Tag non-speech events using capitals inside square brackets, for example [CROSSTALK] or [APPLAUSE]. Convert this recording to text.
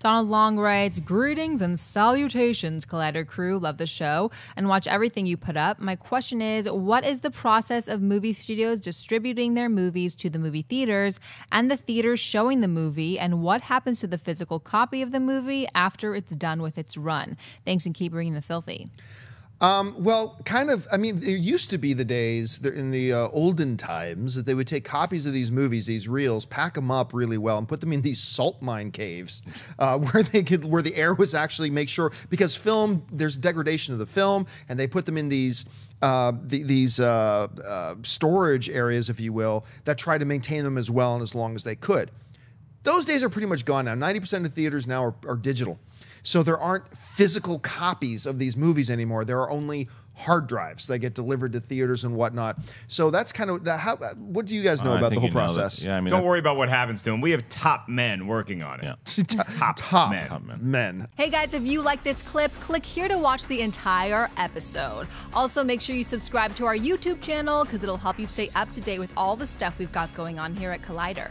Donald Long writes, Greetings and salutations, Collider crew. Love the show and watch everything you put up. My question is What is the process of movie studios distributing their movies to the movie theaters and the theaters showing the movie? And what happens to the physical copy of the movie after it's done with its run? Thanks and keep bringing the filthy. Um, well, kind of. I mean, it used to be the days in the uh, olden times that they would take copies of these movies, these reels, pack them up really well, and put them in these salt mine caves uh, [LAUGHS] where they could, where the air was actually make sure because film there's degradation of the film, and they put them in these. Uh, the, these uh, uh, storage areas, if you will, that try to maintain them as well and as long as they could. Those days are pretty much gone now. 90% of theaters now are, are digital. So there aren't physical copies of these movies anymore. There are only hard drives that get delivered to theaters and whatnot. So that's kind of how. What do you guys know Uh, about the whole you know that. process? Yeah, I mean, Don't worry about what happens to them. We have top men working on it. Yeah. [LAUGHS] Top, Top men. Top men. men. Hey guys, if you like this clip, click here to watch the entire episode. Also, make sure you subscribe to our YouTube channel because it'll help you stay up to date with all the stuff we've got going on here at Collider.